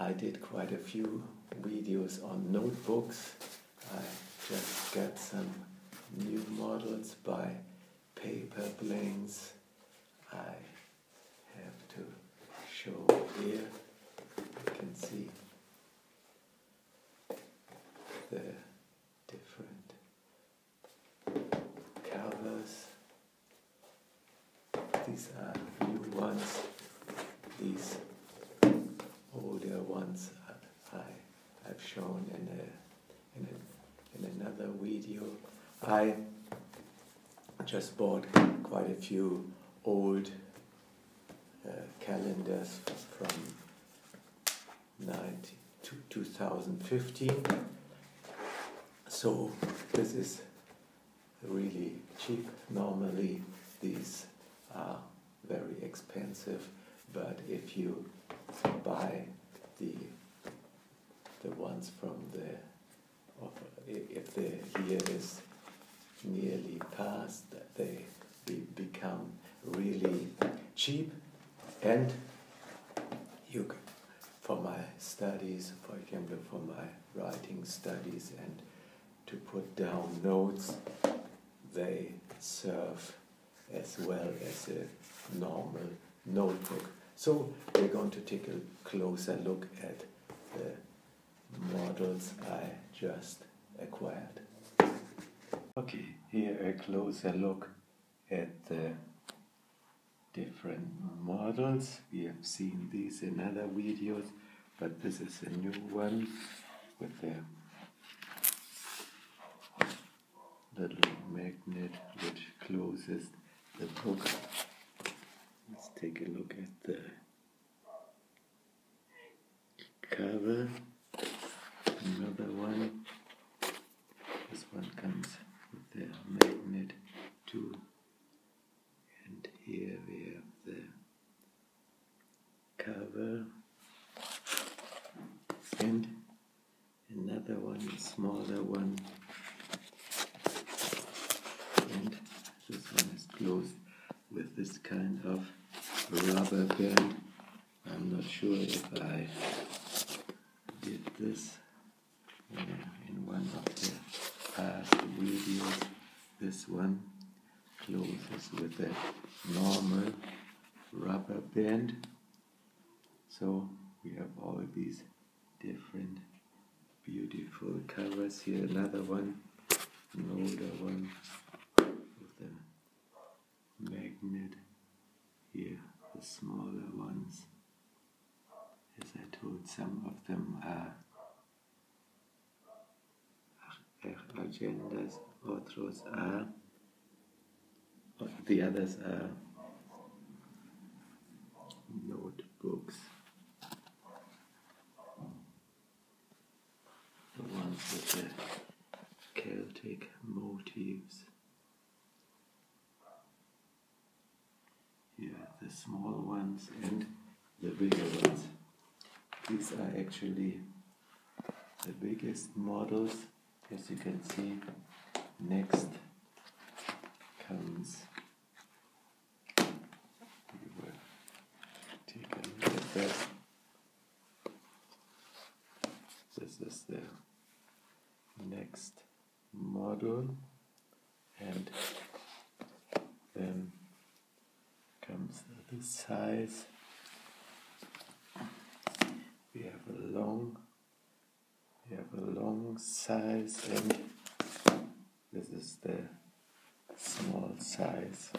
I did quite a few videos on notebooks. I just got some new models by Paper Blanks. I have to show here. You can see the different colors. These are new ones. These ones I, I've shown in, a, in, a, in another video. I just bought quite a few old uh, calendars from 90 to 2015. So this is really cheap. Normally these are very expensive, but if you buy the the ones from the if the year is nearly past, they be, become really cheap and you for my studies, for example, for my writing studies and to put down notes, they serve as well as a normal notebook. So we're going to take a closer look at the models I just acquired. Okay, here a closer look at the different models. We have seen these in other videos, but this is a new one with the little magnet which closes the book take a look at the cover. Another one. This one comes with the magnet too. And here we have the cover. And another one, a smaller one. And this one is closed with this kind of rubber band. I'm not sure if I did this uh, in one of the past videos. This one closes with a normal rubber band. So we have all these different beautiful covers here. Another one, an older one with a magnet here the smaller ones. As I told, some of them are agendas, otros are, the others are notebooks. The ones with the Celtic motifs. The small ones and the bigger ones. These are actually the biggest models. As you can see, next comes. Take a look at that. This is the next model, and then comes the size. We have a long, we have a long size, and this is the small size.